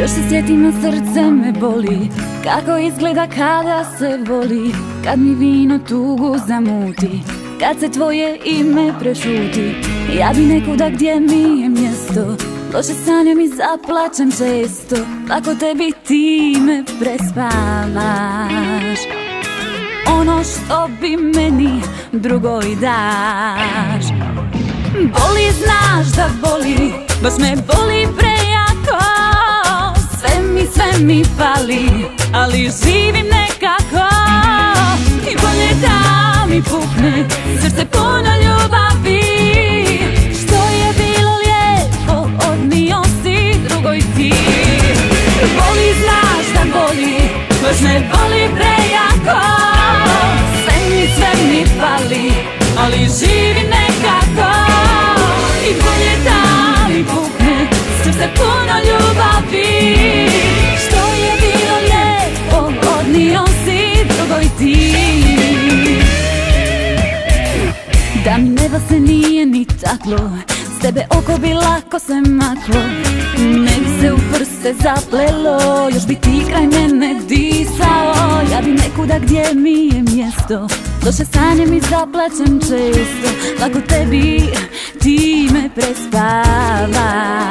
Još se sjetim, a srce me boli. Kako izgleda kada se voli. Kad mi vino tugu zamuti. Kad se tvoje ime prešuti. Ja bi nekuda gdje mi je mjesto. Loše sanjem i zaplaćem često. Ako tebi ti me prespavaš. Ono što bi meni drugoj daš. Boli, znaš da boli. Baš me boli prejako Mi, pali Ali živim nekako. I bolje da mi pukne Srce puno ljubavi taklo S tebe oko bi lako se maklo. Ne bi se u prste zaplelo Još bi ti kraj mene disao. Ja bi nekuda gdje mi je mjesto. Doše sanjem i zaplaćem često. Lako tebi ti me prespavaš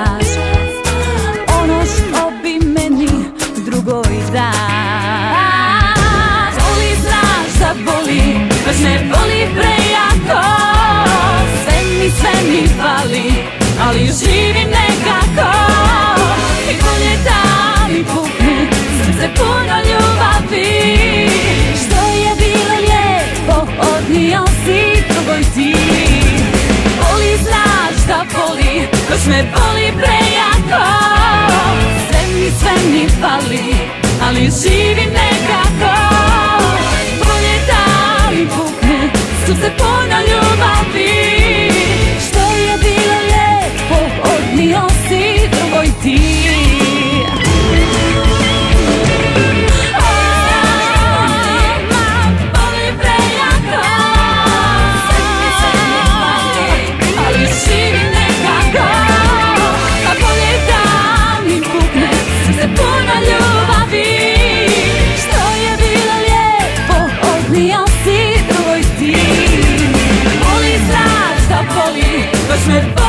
Baš me boli prejako. Sve mi, sve mi fali Ali nekako Christmas.